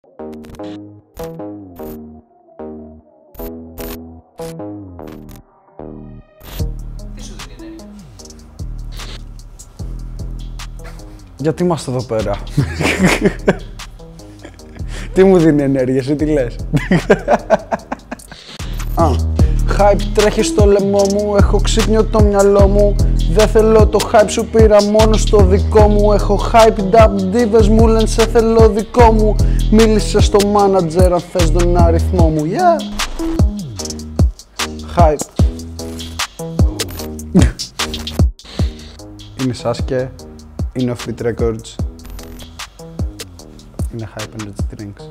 Τι σου δίνει ενέργεια. Γιατί είμαστε εδώ πέρα; τι μου δίνει ενέργεια, εσύ τι λες; Α, hype τρέχει στο λαιμό μου, έχω ξύπνιο το μυαλό μου Δεν θέλω το hype σου πήρα μόνο στο δικό μου Έχω hype up divas μου λένε σε θέλω δικό μου Μίλησε στο μάνατζερ αν θες τον αριθμό μου, yeah! Hype. είναι Sasuke, είναι Offbeat Records, είναι Hype Energy Drinks.